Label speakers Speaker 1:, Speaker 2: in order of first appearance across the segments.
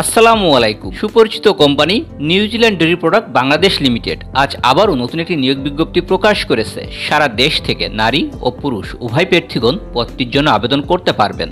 Speaker 1: আসসালামু আলাইকুম। সুপরিচিত company New Zealand dairy product Bangladesh limited আজ আবারও নতুন একটি নিয়োগ বিজ্ঞপ্তি প্রকাশ করেছে। সারা দেশ থেকে নারী ও পুরুষ উভয় প্রার্থীগণ পদটির জন্য আবেদন করতে পারবেন।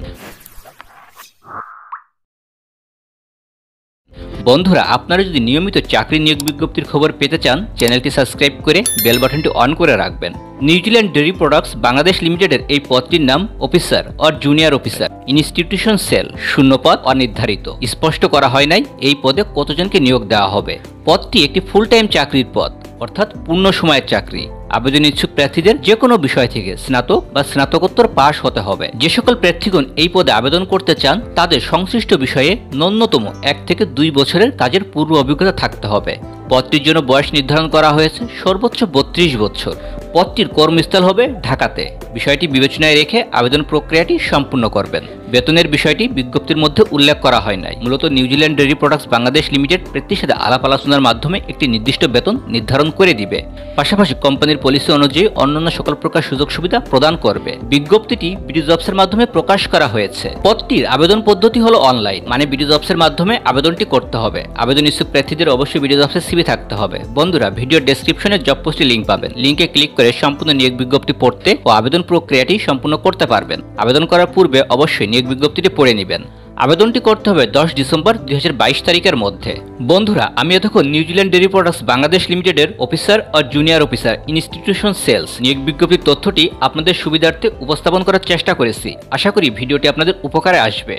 Speaker 1: বন্ধুরা, আপনারা যদি নিয়মিত চাকরি নিয়োগ বিজ্ঞপ্তির খবর পেতে চান, চ্যানেলটি সাবস্ক্রাইব করে বেল বাটনটি অন করে রাখবেন। নিউজিল্যান্ড ডেরি প্রোডাক্টস বাংলাদেশ লিমিটেডের এই পদটির নাম officer or junior officer. Institution sale শূন্য পদ অনির্ধারিত। স্পষ্ট করা হয় নাই এই পদে কতজনকে নিয়োগ দেওয়া হবে। পদটি একটি ফুল টাইম চাকরির পদ, অর্থাৎ পূর্ণ সময়ের চাকরি। আবেদন ইচ্ছুক প্রার্থীদের যে কোনো বিষয় থেকে স্নাতক বা স্নাতকোত্তর পাশ হতে হবে। যে সকল প্রার্থীগণ এই পদে আবেদন করতে চান, তাদের সংশ্লিষ্ট বিষয়ে ন্যূনতম এক থেকে দুই বছরের কাজের পূর্ব অভিজ্ঞতা থাকতে হবে। পদটির জন্য বয়স নির্ধারণ করা হয়েছে সর্বোচ্চ বত্রিশ বছর। পদটির কর্মস্থল হবে ঢাকাতে। বিষয়টি বিবেচনায় রেখে আবেদন প্রক্রিয়াটি সম্পূর্ণ করবেন। বেতনের বিষয়টি বিজ্ঞপ্তির মধ্যে উল্লেখ করা হয় নাই। মূলত New Zealand dairy products Bangladesh limited প্রার্থীর সাথে আলাপ আলোচনার মাধ্যমে একটি নির্দিষ্ট বেতন নির্ধারণ করে দিবে। পাশাপাশি কোম্পানির পলিসি অনুযায়ী অন্যান্য সকল প্রকার সুযোগ সুবিধা প্রদান করবে। বিজ্ঞপ্তিটি বিডি জবসের মাধ্যমে প্রকাশ করা হয়েছে। পদটির আবেদন পদ্ধতি হলো অনলাইন মানে বিডি জবসের মাধ্যমে আবেদনটি করতে হবে। আবেদন ইচ্ছুক প্রার্থীদের অবশ্যই বিডি জবসের সিবি থাকতে হবে। বন্ধুরা ভিডিও ডেসক্রিপশনে জব পোস্টে লিঙ্ক পাবেন। লিঙ্কে ক্লিক করে সম্পূর্ণ নিয়োগ বিজ্ঞপ্তি পড়তে ও আবেদন প্রক্রিয়াটি সম্পূর্ণ করতে পারবেন। আবেদন করার পূর্বে অবশ্যই নিয়োগ বিজ্ঞপ্তিটি পড়ে নেবেন। আবেদনটি করতে হবে দশ ডিসেম্বর দুই বাইশ তারিখের মধ্যে। বন্ধুরা, আমি এতক্ষণ নিউজিল্যান্ড ডেরি প্রোডাক্টস বাংলাদেশ লিমিটেডের অফিসার ও জুনিয়র অফিসার ইনস্টিটিউশন সেলস নিয়োগ বিজ্ঞপ্তির তথ্যটি আপনাদের সুবিধার্থে উপস্থাপন করার চেষ্টা করেছি। আশা করি ভিডিওটি আপনাদের উপকারে আসবে।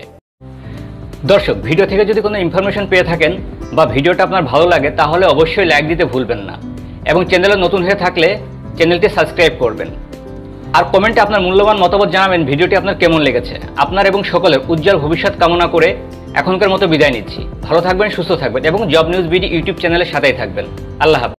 Speaker 1: দর্শক, ভিডিও থেকে যদি কোনো ইনফরমেশন পেয়ে থাকেন বা ভিডিওটা আপনার ভালো লাগে, তাহলে অবশ্যই লাইক দিতে ভুলবেন না। এবং চ্যানেলে নতুন হয়ে থাকলে চ্যানেলটি সাবস্ক্রাইব করবেন। আর কমেন্টে আপনার মূল্যবান মতামত জানাবেন ভিডিওটি আপনার কেমন লেগেছে। আপনার এবং সকলের উজ্জ্বল ভবিষ্যৎ কামনা করে এখনকার মতো বিদায় নিচ্ছি। ভালো থাকবেন, সুস্থ থাকবেন এবং জব নিউজ বিডি ইউটিউব চ্যানেলের সাথেই থাকবেন। আল্লাহ